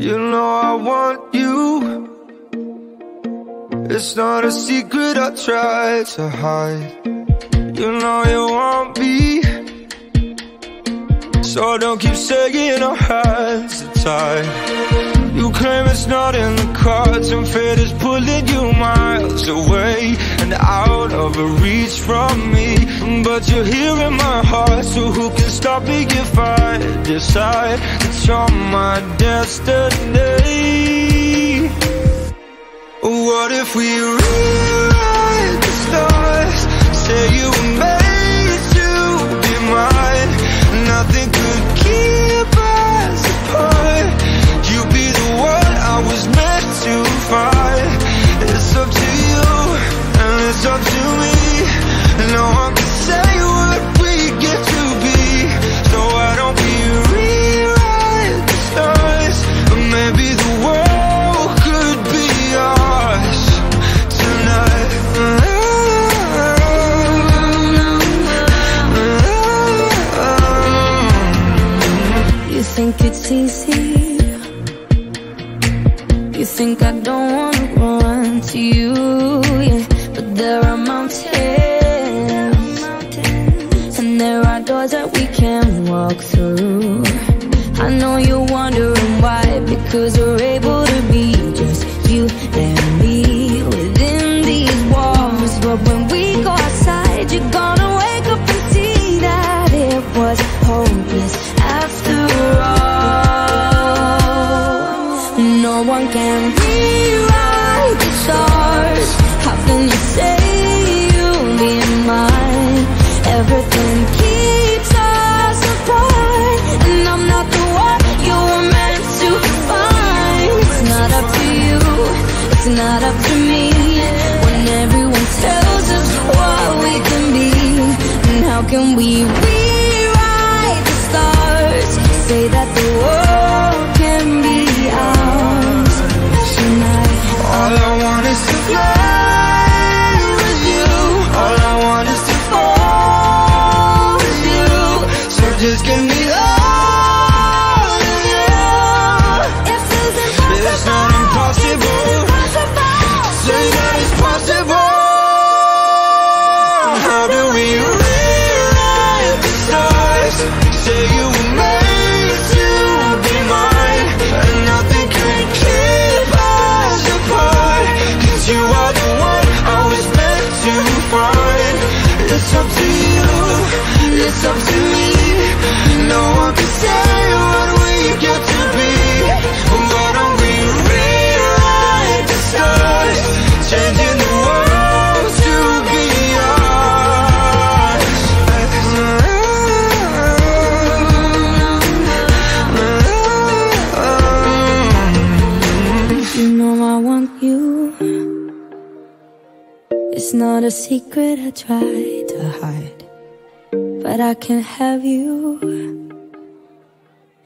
You know I want you. It's not a secret I try to hide. You know you want me. So don't keep saying our hands are tied. You claim it's not in the cards. And fate is pulling you miles away And out of reach from me. But you're here in my heart So who can stop me if I decide It's all my destiny. What if we rewrite the stars? Say you were walk through. I know you're wondering why Because we're able a secret I tried to hide, but I can't have you.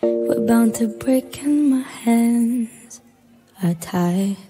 We're bound to break, and my hands are tied.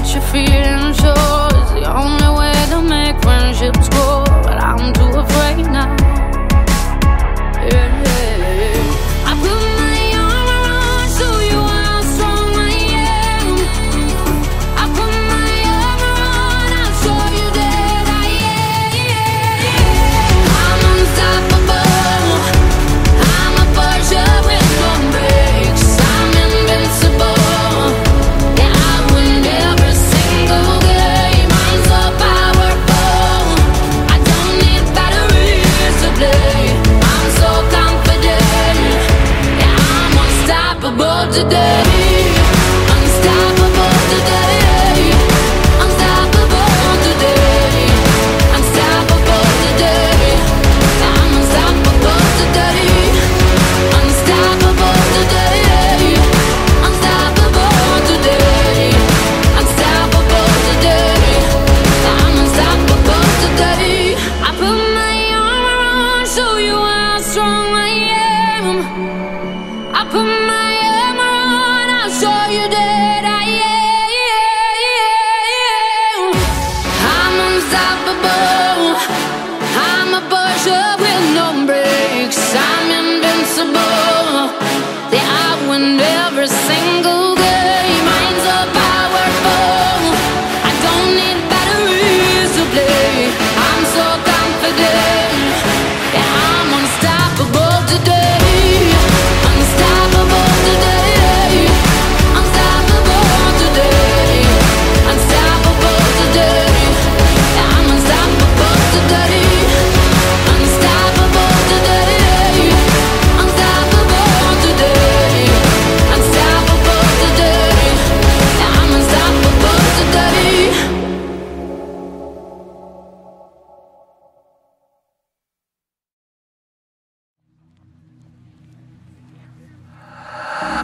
That you're feeling sure is the only way to make friendships grow. But I'm too afraid now.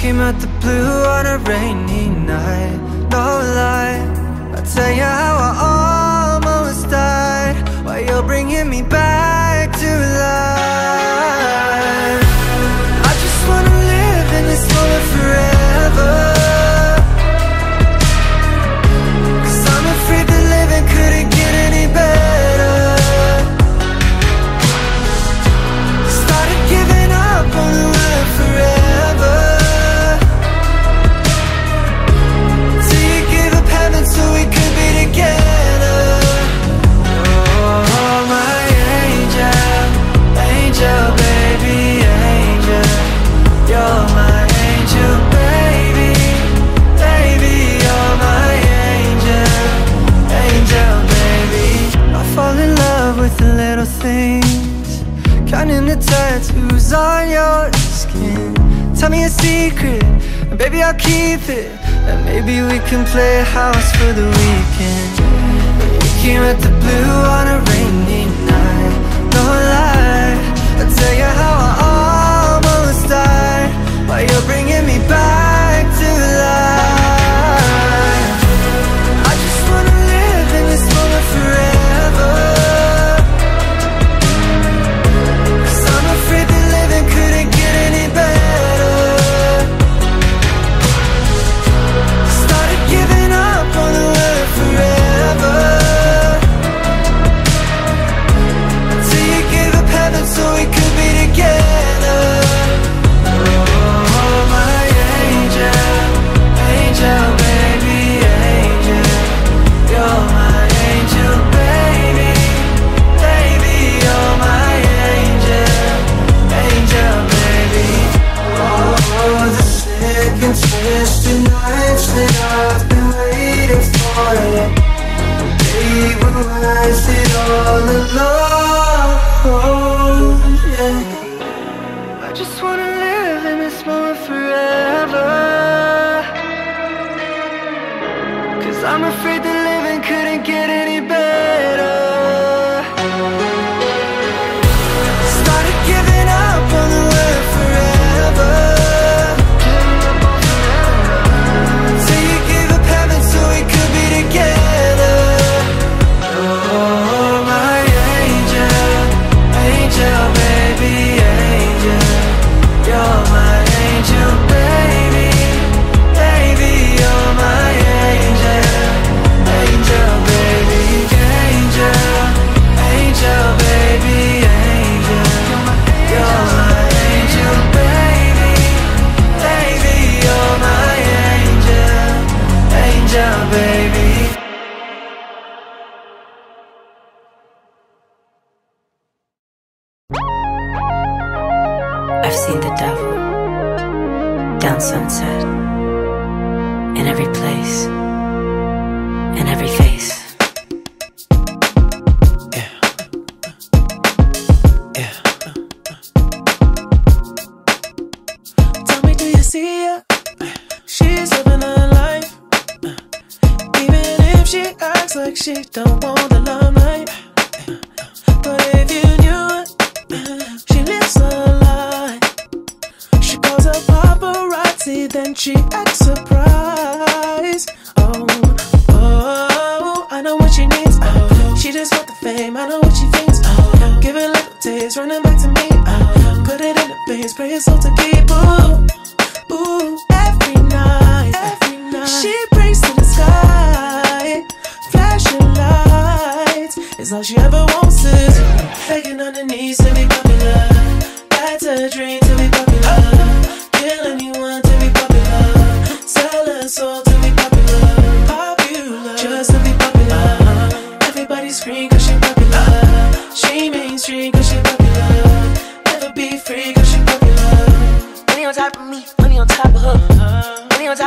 Came out the blue on a rainy night, no lie. I'll tell you how I almost died while you're bringing me back to life. I just wanna live in this moment forever. Counting the tattoos on your skin. Tell me a secret, baby, I'll keep it. And maybe we can play house for the weekend. You came at the blue on a rainy night. No lie, I'll tell you how I almost died. While you're bringing me back I'm afraid that I've seen the devil down sunset in every place, in every face. Yeah. Yeah. Tell me, do you see her? She's living her life. Even if she acts like she don't want the limelight. She acts surprised. Oh, oh, I know what she needs. Oh, she just want the fame. I know what she thinks. Oh, give it little taste, running back to me. Oh, put it in the base, pray it's all to keep. Ooh, ooh, every night, every night. She prays to the sky, flashing lights. Is all she ever wants is begging on her knees to be popular. That's a dream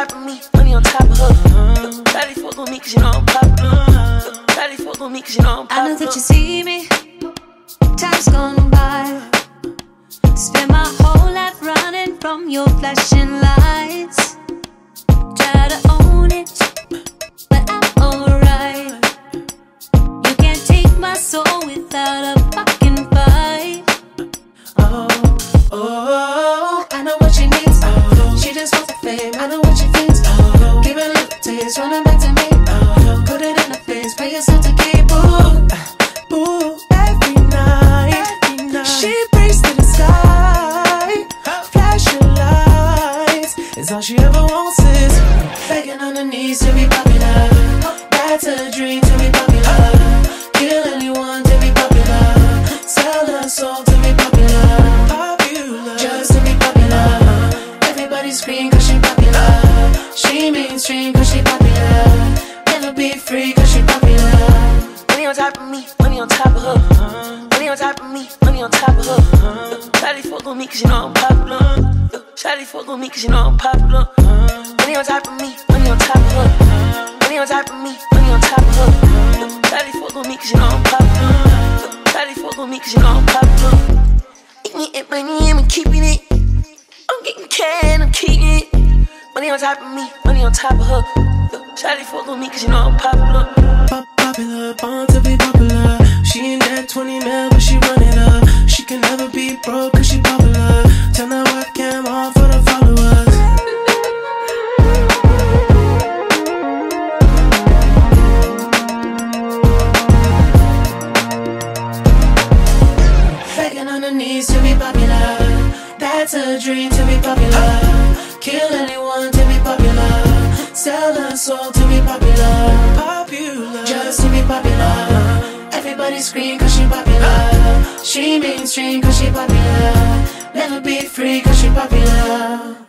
top of me, money on top of her. Daddy fuck with me cause you know I'm popular. Daddy fuck with me cause you know I'm I know that you see me. Time's gone by. Spend my whole life running from your flashing lights. Try to own it, but I'm alright. You can't take my soul without a cause you know I'm popular. Money on top of me, money on top of her. Money on top of me, money on top of her. Shawty fuck with me cause you know I'm popular. Shawty fuck with me cause you know I'm popular. Eating it, money, I'm keeping it. I'm getting can, I'm keeping it. Money on top of me, money on top of her. Shawty fuck with me cause you know I'm popular. Pop popular, born to be popular. She ain't that 20 mil, but she run it up. She can never be broke cause she popular. Soul to be popular. Popular, just to be popular. Everybody scream cause she popular. She mainstream cause she popular. Never be free cause she popular.